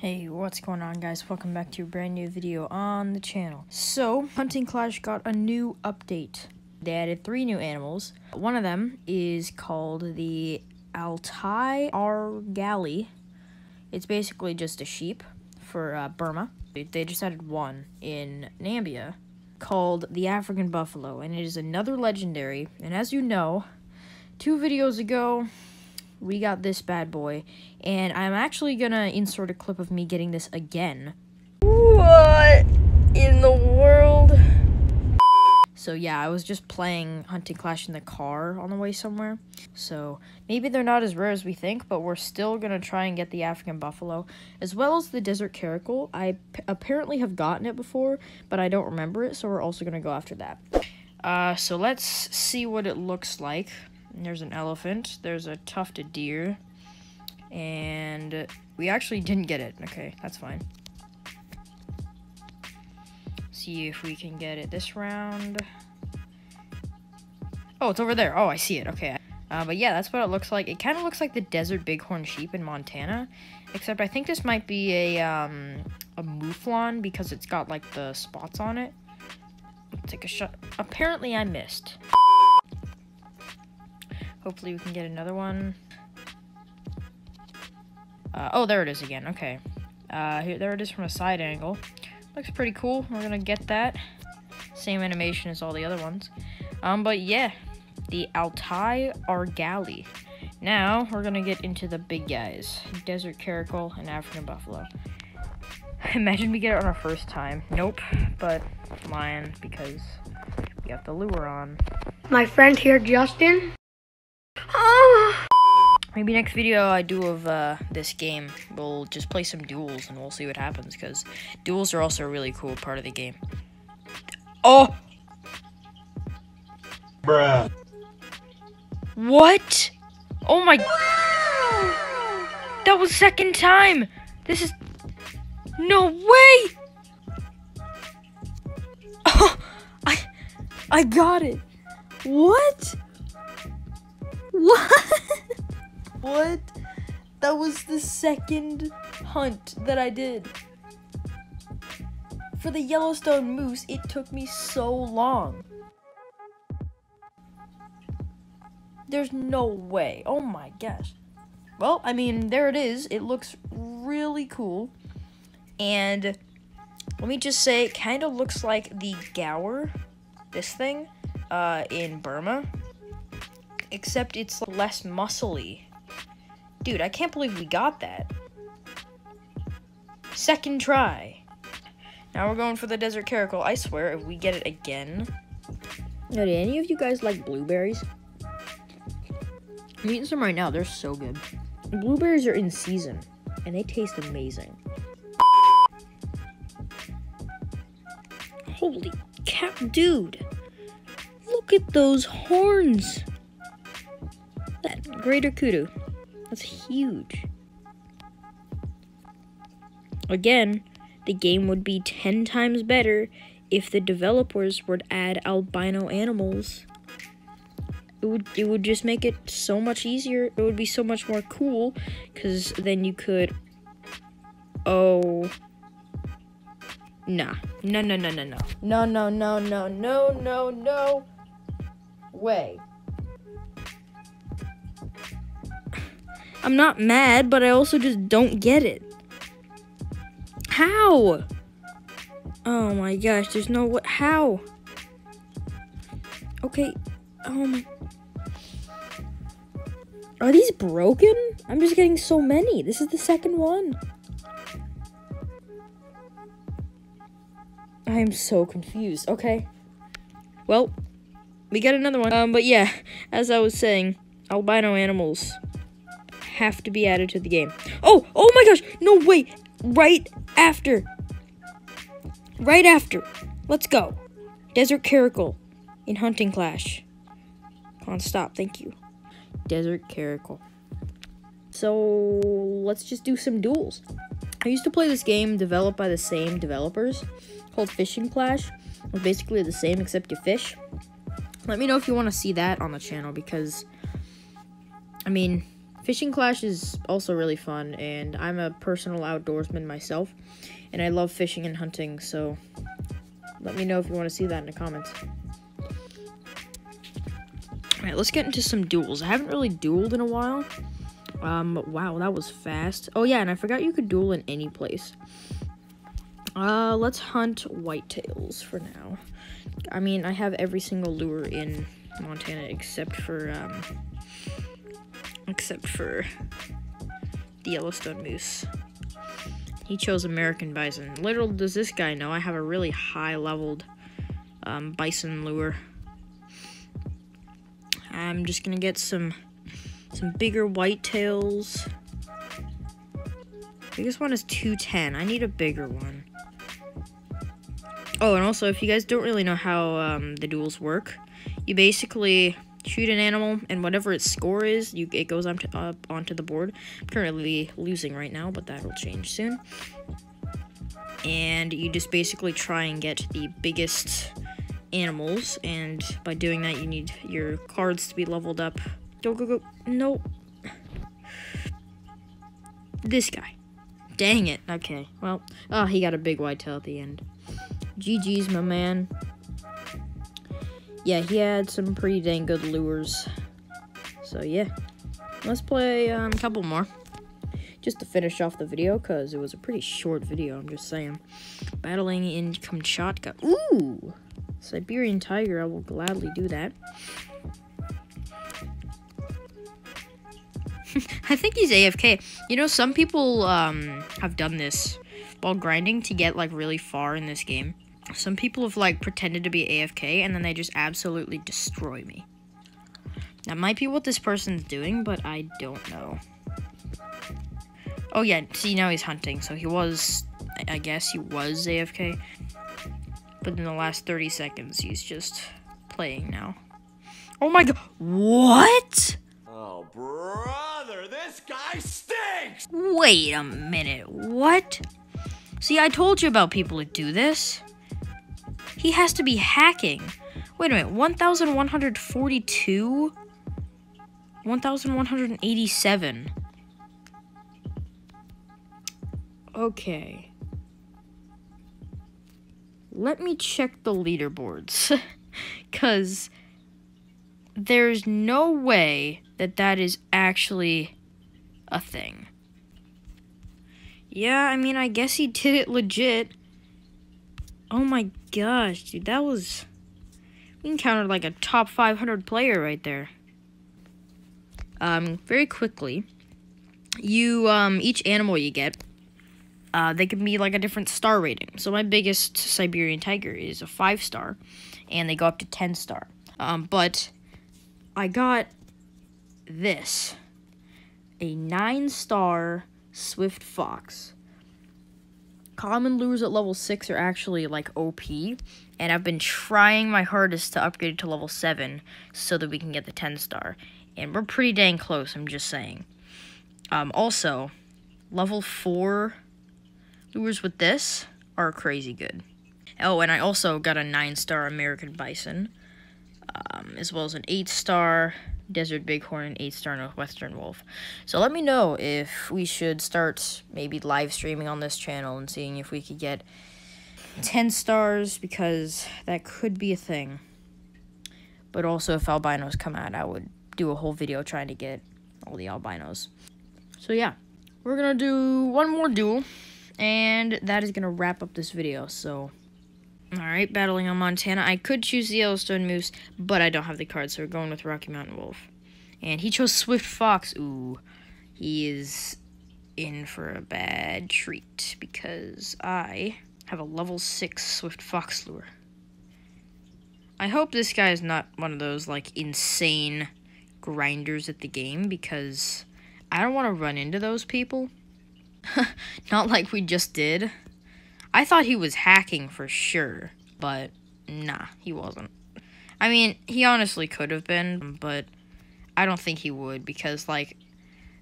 Hey, what's going on guys? Welcome back to a brand new video on the channel. So, Hunting Clash got a new update. They added three new animals. One of them is called the Altai Argali. It's basically just a sheep for uh, Burma. They just added one in Nambia called the African Buffalo, and it is another legendary. And as you know, two videos ago, we got this bad boy, and I'm actually gonna insert a clip of me getting this again. What in the world? So yeah, I was just playing Hunting Clash in the car on the way somewhere. So maybe they're not as rare as we think, but we're still gonna try and get the African Buffalo, as well as the Desert Caracal. I apparently have gotten it before, but I don't remember it, so we're also gonna go after that. Uh, so let's see what it looks like. There's an elephant. There's a tufted deer. And we actually didn't get it. Okay, that's fine. See if we can get it this round. Oh, it's over there. Oh, I see it. Okay. Uh, but yeah, that's what it looks like. It kind of looks like the desert bighorn sheep in Montana, except I think this might be a um, a mouflon because it's got like the spots on it. Take a shot. Apparently, I missed. Hopefully we can get another one. Uh, oh, there it is again. Okay. Uh, here, there it is from a side angle. Looks pretty cool. We're gonna get that. Same animation as all the other ones. Um, but yeah, the Altai Argali. Now, we're gonna get into the big guys. Desert Caracal and African Buffalo. Imagine we get it on our first time. Nope, but lion because we got the lure on. My friend here, Justin, Maybe next video I do of uh, this game, we'll just play some duels and we'll see what happens because duels are also a really cool part of the game. Oh! Bruh. What? Oh my... That was second time! This is... No way! Oh, I... I got it! What? What? what? That was the second hunt that I did. For the Yellowstone moose, it took me so long. There's no way. Oh my gosh. Well, I mean, there it is. It looks really cool. And let me just say, it kind of looks like the Gaur, this thing, uh, in Burma except it's less muscly. Dude, I can't believe we got that. Second try. Now we're going for the Desert Caracal. I swear, if we get it again. Now, do any of you guys like blueberries? I'm eating some right now. They're so good. Blueberries are in season, and they taste amazing. Holy cow, dude. Look at those horns. That greater kudu. That's huge. Again, the game would be 10 times better if the developers would add albino animals. It would it would just make it so much easier. It would be so much more cool cuz then you could Oh Nah. No no no no no. No no no no no no no way. I'm not mad, but I also just don't get it. How? Oh my gosh, there's no what how? Okay. My Are these broken? I'm just getting so many. This is the second one. I am so confused. Okay. Well, we got another one. Um, but yeah, as I was saying, albino animals have to be added to the game. Oh, oh my gosh, no, wait, right after. Right after. Let's go. Desert Caracal in Hunting Clash. On, stop, thank you. Desert Caracal. So, let's just do some duels. I used to play this game developed by the same developers called Fishing Clash. It's basically the same except you fish. Let me know if you want to see that on the channel because, I mean, Fishing Clash is also really fun, and I'm a personal outdoorsman myself, and I love fishing and hunting, so let me know if you want to see that in the comments. Alright, let's get into some duels. I haven't really dueled in a while. Um, wow, that was fast. Oh, yeah, and I forgot you could duel in any place. Uh, let's hunt whitetails for now. I mean, I have every single lure in Montana except for, um, except for the Yellowstone moose. He chose American bison. Little does this guy know, I have a really high leveled um, bison lure. I'm just gonna get some some bigger whitetails. Biggest one is 210. I need a bigger one. Oh, and also, if you guys don't really know how um, the duels work, you basically shoot an animal, and whatever its score is, you it goes up, to, up onto the board. I'm currently losing right now, but that will change soon. And you just basically try and get the biggest animals, and by doing that, you need your cards to be leveled up. Go, go, go. No. This guy. Dang it. Okay, well, oh, he got a big white tail at the end. GG's, my man. Yeah, he had some pretty dang good lures. So, yeah. Let's play um, a couple more. Just to finish off the video, because it was a pretty short video, I'm just saying. Battling in Kamchatka. Ooh! Siberian Tiger, I will gladly do that. I think he's AFK. You know, some people um, have done this while grinding to get, like, really far in this game. Some people have, like, pretended to be AFK, and then they just absolutely destroy me. That might be what this person's doing, but I don't know. Oh, yeah, see, now he's hunting, so he was, I guess he was AFK. But in the last 30 seconds, he's just playing now. Oh my god, what? Oh, brother, this guy stinks! Wait a minute, what? See, I told you about people who do this. He has to be hacking. Wait a minute, 1,142? 1,187. Okay. Let me check the leaderboards. Because there's no way that that is actually a thing. Yeah, I mean, I guess he did it legit. Oh my gosh, dude, that was... We encountered like a top 500 player right there. Um, very quickly, you, um, each animal you get, uh, they can be like a different star rating. So my biggest Siberian tiger is a 5 star, and they go up to 10 star. Um, but I got this. A 9 star Swift Fox common lures at level 6 are actually like OP, and I've been trying my hardest to upgrade it to level 7 so that we can get the 10 star. And we're pretty dang close, I'm just saying. Um, also, level 4 lures with this are crazy good. Oh, and I also got a 9 star American Bison, um, as well as an 8 star Desert Bighorn and 8 star Northwestern Wolf. So let me know if we should start maybe live streaming on this channel and seeing if we could get 10 stars because that could be a thing. But also if albinos come out, I would do a whole video trying to get all the albinos. So yeah, we're gonna do one more duel and that is gonna wrap up this video. So Alright, battling on Montana. I could choose the Yellowstone Moose, but I don't have the card, so we're going with Rocky Mountain Wolf. And he chose Swift Fox. Ooh, he is in for a bad treat because I have a level 6 Swift Fox lure. I hope this guy is not one of those, like, insane grinders at the game because I don't want to run into those people. not like we just did. I thought he was hacking for sure, but nah, he wasn't. I mean, he honestly could have been, but I don't think he would because like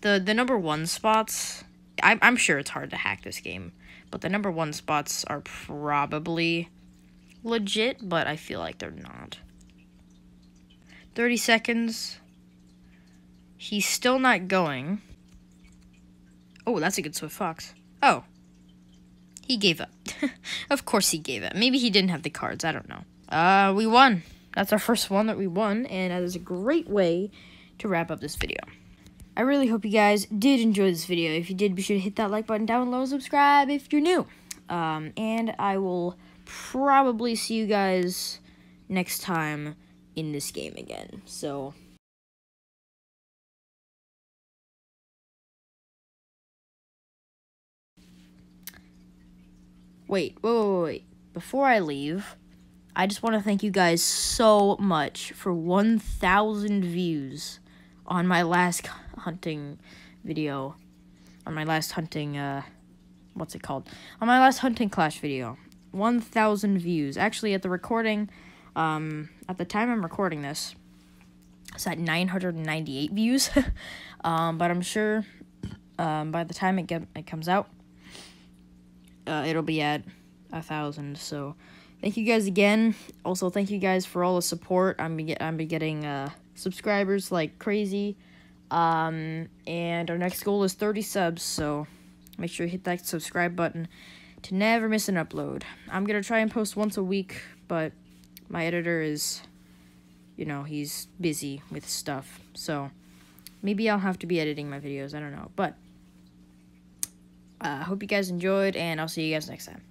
the the number one spots. I'm I'm sure it's hard to hack this game, but the number one spots are probably legit, but I feel like they're not. 30 seconds. He's still not going. Oh, that's a good Swift Fox. Oh. He gave up. of course he gave up. Maybe he didn't have the cards. I don't know. Uh, we won. That's our first one that we won, and that is a great way to wrap up this video. I really hope you guys did enjoy this video. If you did, be sure to hit that like button down below subscribe if you're new. Um, and I will probably see you guys next time in this game again. So... Wait, wait, wait, wait. Before I leave, I just want to thank you guys so much for 1,000 views on my last hunting video. On my last hunting, uh, what's it called? On my last hunting clash video. 1,000 views. Actually, at the recording, um, at the time I'm recording this, it's at 998 views. um, but I'm sure, um, by the time it, get, it comes out, uh, it'll be at a thousand. So thank you guys again. Also, thank you guys for all the support. I'm be I'm be getting uh, subscribers like crazy. Um, and our next goal is 30 subs. So make sure you hit that subscribe button to never miss an upload. I'm gonna try and post once a week, but my editor is, you know, he's busy with stuff. So maybe I'll have to be editing my videos. I don't know, but. I uh, hope you guys enjoyed, and I'll see you guys next time.